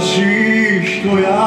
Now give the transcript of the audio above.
しい人や